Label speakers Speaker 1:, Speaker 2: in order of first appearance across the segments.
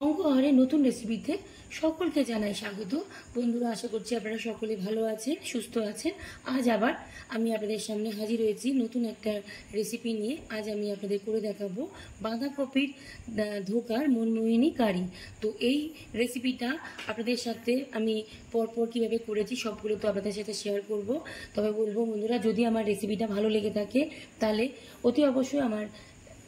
Speaker 1: অঙ্কহারে নতুন রেসিপিতে সকলকে জানাই স্বাগত। বন্ধুরা, আশা করছি আপনারা সকলে ভালো আছেন, সুস্থ আছেন। আজ আবার আমি আপনাদের সামনে হাজির হয়েছি নতুন একটা রেসিপি নিয়ে। আজ আমি আপনাদের করে দেখাবো বাঁধাকপির ধোকার মনমোহিনী কারি। তো এই রেসিপিটা আপনাদের সাথে আমি পরপর কীভাবে করেছি সবগুলো তো আপনাদের সাথে শেয়ার করব। তবে বলব, বন্ধুরা, যদি আমার রেসিপিটা ভালো লেগে থাকে, তাহলে অতি অবশ্যই আমার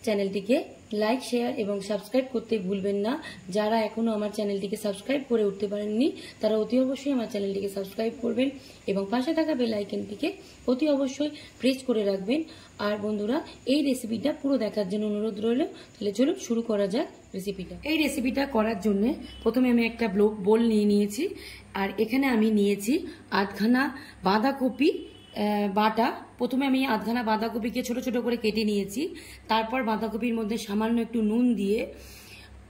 Speaker 1: চ্যানেলটিকে লাইক শেয়ার এবং সাবস্ক্রাইব করতে ভুলবেন না। যারা এখনও আমার চ্যানেলটিকে সাবস্ক্রাইব করে উঠতে পারেননি, তারা অতি অবশ্যই আমার চ্যানেলটিকে সাবস্ক্রাইব করবেন এবং পাশে থাকা বেল আইকনটিকে অতি অবশ্যই প্রেস করে রাখবেন। আর বন্ধুরা, এই রেসিপিটা পুরো দেখার জন্য অনুরোধ রইল। তাহলে চলুন শুরু করা যাক রেসিপিটা এই রেসিপিটা করার জন্য প্রথমে আমি একটা ব্লো- বোল নিয়ে নিয়েছি। আর এখানে আমি নিয়েছি আধখানা বাঁধাকপি বাটা। প্রথমে আমি আধখানা বাঁধাকপিকে ছোট ছোট করে কেটে নিয়েছি। তারপর বাঁধাকপির মধ্যে সামান্য একটু নুন দিয়ে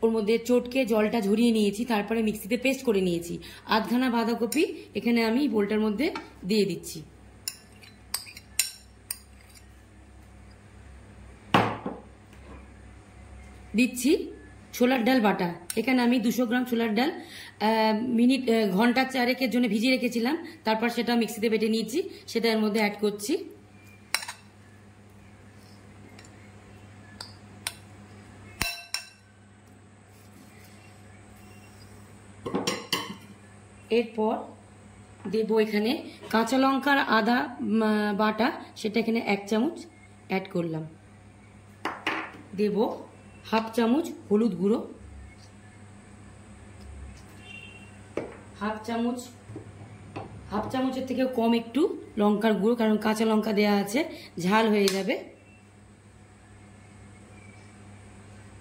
Speaker 1: ওর মধ্যে চটকে জলটা ঝরিয়ে নিয়েছি। তারপরে মিক্সিতে পেস্ট করে নিয়েছি। আধখানা বাঁধাকপি এখানে আমি বোলটার মধ্যে দিয়ে দিচ্ছি। দিচ্ছি। ছোলার ডাল বাটা। এখানে আমি দুশো গ্রাম ছোলার ডাল মিনিট ঘণ্টা চারেকের জন্য ভিজিয়ে রেখেছিলাম। তারপর সেটা মিক্সিতে বেটে নিয়েছি, সেটা এর মধ্যে অ্যাড করছি। এরপর দেবো এখানে কাঁচা লঙ্কার আদা বাটা, সেটা এখানে এক চামচ অ্যাড করলাম। দেব হাফ চামচ হলুদ গুঁড়ো, হাফ চামচ, হাফ চামচের থেকে কম একটু লঙ্কার গুঁড়ো, কারণ কাঁচা লঙ্কা দেওয়া আছে, ঝাল হয়ে যাবে।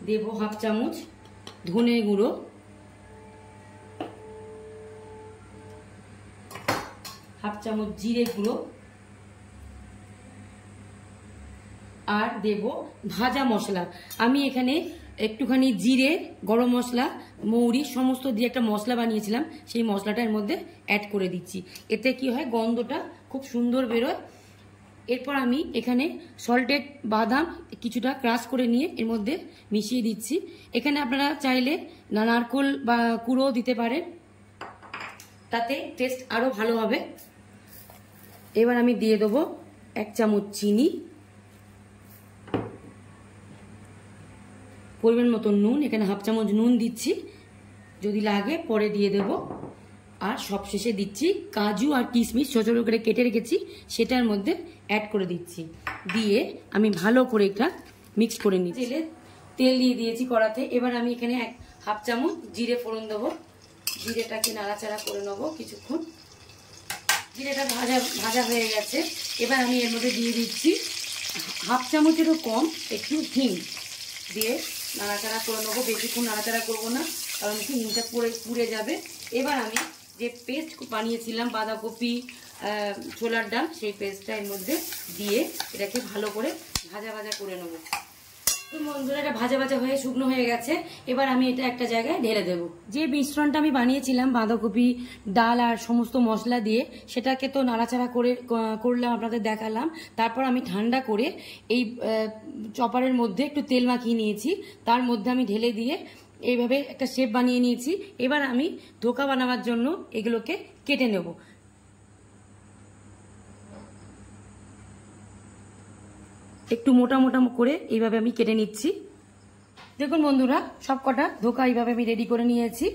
Speaker 1: দেব হাফ চামচ ধনে গুঁড়ো। হাফ চামচ জিরে গুঁড়ো। আর দেব ভাজা মশলা। আমি এখানে একটুখানি জিরে, গরম মশলা, মৌরি, সমস্ত দিয়ে একটা মশলা বানিয়েছিলাম। সেই মশলাটা এর মধ্যে অ্যাড করে দিচ্ছি। এতে কি হয়, গন্ধটা খুব সুন্দর বেরোয়। এরপর আমি এখানে সল্টেড বাদাম কিছুটা ক্রাশ করে নিয়ে এর মধ্যে মিশিয়ে দিচ্ছি। এখানে আপনারা চাইলে নারকোল বা কুড়ো দিতে পারেন। তাতে টেস্ট আরও ভালো হবে। এবার আমি দিয়ে দেবো এক চামচ চিনি। পরিমাণ মতো নুন, এখানে হাফ চামচ নুন দিচ্ছি। যদি লাগে, পরে দিয়ে দেব। আর সবশেষে দিচ্ছি কাজু আর কিশমিশ। ছোটো ছোটো করে কেটে রেখেছি, সেটার মধ্যে অ্যাড করে দিচ্ছি। দিয়ে আমি ভালো করে এটা মিক্স করে নিচ্ছি। তেলে তেল দিয়ে দিয়েছি কড়াতে। এবার আমি এখানে এক, হাফ চামচ জিরে ফোড়ন দেবো। জিরেটাকে নাড়াচাড়া করে নেব কিছুক্ষণ। জিরেটা ভাজা ভাজা হয়ে গেছে। এবার আমি এর মধ্যে দিয়ে দিচ্ছি হাফ চামচেরও কম, একটু হিং দিয়ে নাড়াচাড়া করে নেব, বেশিক্ষণ নাড়াচাড়া করব না, কারণ কি নিমটা পুড়ে পুড়ে যাবে। এবার আমি যে পেস্ট বানিয়েছিলাম, বাঁধাকপি ছোলার ডাল, সেই পেস্টটা এর মধ্যে দিয়ে এটাকে ভালো করে ভাজা ভাজা করে নেব। ভাজা ভাজা হয়ে শুকনো হয়ে গেছে। এবার আমি এটা একটা জায়গায় ঢেলে মিশ্রণটা আমি বানিয়েছিলাম, বাঁধাকপি, ডাল আর সমস্ত মশলা দিয়ে, সেটাকে তো নাড়াচাড়া করে করলাম, আপনাদের দেখালাম। তারপর আমি ঠান্ডা করে এই চপারের মধ্যে একটু তেল মাখিয়ে নিয়েছি। তার মধ্যে আমি ঢেলে দিয়ে এইভাবে একটা শেপ বানিয়ে নিয়েছি। এবার আমি ধোকা বানাবার জন্য এগুলোকে কেটে নেব। একটু মোটা মোটা করে এইভাবে আমি কেটে নিচ্ছি। দেখুন বন্ধুরা, সব কটা ধোকা এইভাবে আমি রেডি করে নিয়েছি।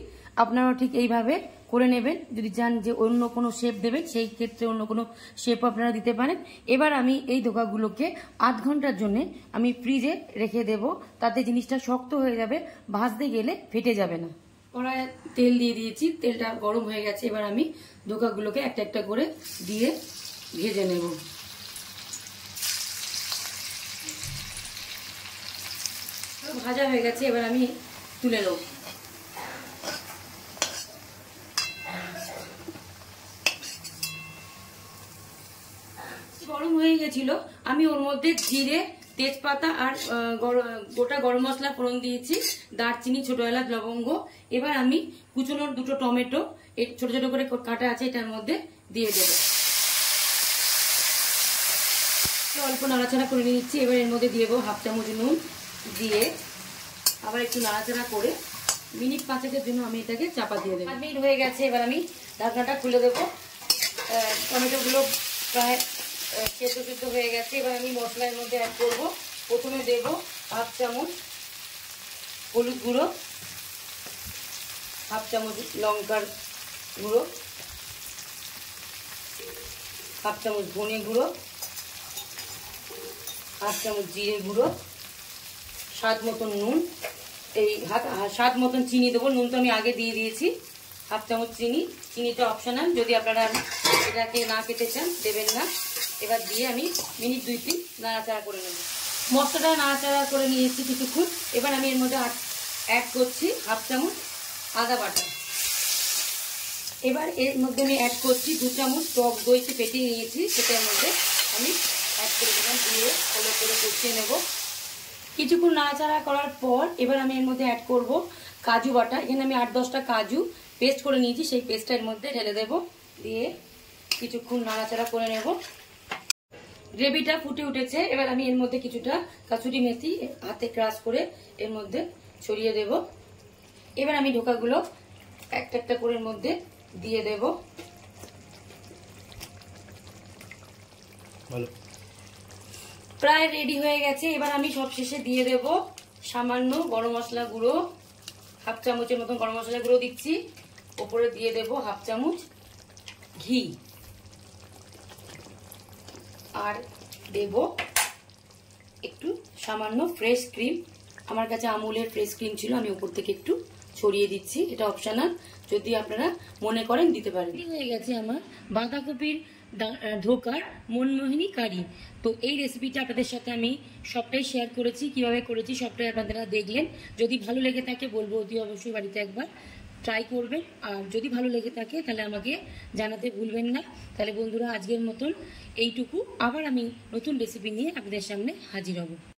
Speaker 1: আপনারাও ঠিক এইভাবে করে নেবেন। যদি চান যে অন্য কোনো শেপ দেবেন, সেই ক্ষেত্রে অন্য কোনো শেপ আপনারা দিতে পারেন। এবার আমি এই ধোকাগুলোকে আধ ঘণ্টার জন্য আমি ফ্রিজে রেখে দেব। তাতে জিনিসটা শক্ত হয়ে যাবে, ভাজতে গেলে ফেটে যাবে না। কড়ায় তেল দিয়ে দিয়েছি, তেলটা গরম হয়ে গেছে। এবার আমি ধোকাগুলোকে একটা একটা করে দিয়ে ভেজে নেব। ভাজা হয়ে গেছে, এবার আমি তুলে নেব গরম হয়ে গেছিল, আমি ওর মধ্যে জিরে, তেজপাতা আর গোটা গরম মশলা ফোড়ন দিয়েছি, দারচিনি, ছোট এলাচ, লবঙ্গ। এবার আমি কুচনোর দুটো টমেটো ছোট ছোট করে কাটা আছে, এটার মধ্যে দিয়ে দেবো। অল্প নাড়াচাড়া করে নিচ্ছি এবার এর মধ্যে দিয়ে দেবো হাফ চামচ নুন। দিয়ে আবার একটু নাড়াচাড়া করে মিনিট পাঁচেকের জন্য আমি এটাকে চাপা দিয়ে দেবো। মিনিট হয়ে গেছে, এবার আমি ঢাকনাটা খুলে দেবো। টমেটোগুলো প্রায় সেদ্ধ সেদ্ধ হয়ে গেছে। এবার আমি মশলার মধ্যে অ্যাড করব। প্রথমে দেব হাফ চামচ হলুদ গুঁড়ো, হাফ চামচ লঙ্কার গুঁড়ো, হাফ চামচ ধনে গুঁড়ো, হাফ চামচ জিরে গুঁড়ো স্বাদ মতন নুন। এই হাত স্বাদ মতন চিনি দেবো। নুন তো আমি আগে দিয়ে দিয়েছি। হাফ চামচ চিনি। চিনিটা অপশনাল যদি আপনারা এটাকে না খেতে চান, দেবেন না। এবার দিয়ে আমি মিনিট দুই তিন নাড়াচাড়া করে নেব। মশলাটা নাড়াচাড়া করে নিয়েছি কিছুক্ষণ। এবার আমি এর মধ্যে অ্যাড করছি হাফ চামচ আদা বাটা। এবার এর মধ্যে আমি অ্যাড করছি দু চামচ টক দইটি পেটিয়ে নিয়েছি। সেটার মধ্যে আমি অ্যাড করে দিলাম। দিয়ে ভালো করে কষিয়ে নেব। কিছুক্ষণ নাড়াচাড়া করার পর এবার আমি এর মধ্যে অ্যাড করব কাজু বাটা। এখানে আমি আট দশটা কাজু পেস্ট করে নিয়েছি, সেই পেস্টটা এর মধ্যে ঢেলে দেব। দিয়ে কিছুক্ষণ নাড়াচাড়া করে নেব। গ্রেভিটা ফুটে উঠেছে। এবার আমি এর মধ্যে কিছুটা কাসুরি মেথি হাতে ক্রাশ করে এর মধ্যে ছড়িয়ে দেব। এবার আমি ঢোকাগুলো একটা একটা করে এর মধ্যে দিয়ে দেব।
Speaker 2: ভালো।
Speaker 1: প্রায় রেডি হয়ে গেছে। এবার আমি সব শেষে দিয়ে দেব সামান্য গরম মশলা গুঁড়ো। হাফ চামচের মতন গরম মশলা গুঁড়ো দিচ্ছি। ওপরে দিয়ে দেব হাফ চামচ ঘি। আর দেব একটু সামান্য ফ্রেশ ক্রিম আমার কাছে আমুলের ফ্রেশ ক্রিম ছিল, আমি উপর থেকে একটু ছড়িয়ে দিচ্ছি। এটা অপশনাল যদি আপনারা মনে করেন দিতে পারেন। হয়ে গেছে আমার বাঁধাকপির ধোকার মনমোহিনী কারি তো এই রেসিপিটা আপনাদের সাথে আমি সবটাই শেয়ার করেছি, কীভাবে করেছি সবটাই আপনারা দেখলেন। যদি ভালো লেগে থাকে, বলব অতি অবশ্যই বাড়িতে একবার ট্রাই করবেন। আর যদি ভালো লেগে থাকে, তাহলে আমাকে জানাতে ভুলবেন না। তাহলে বন্ধুরা, আজকের মতন এইটুকু। আবার আমি নতুন রেসিপি নিয়ে আপনাদের সামনে হাজির হব।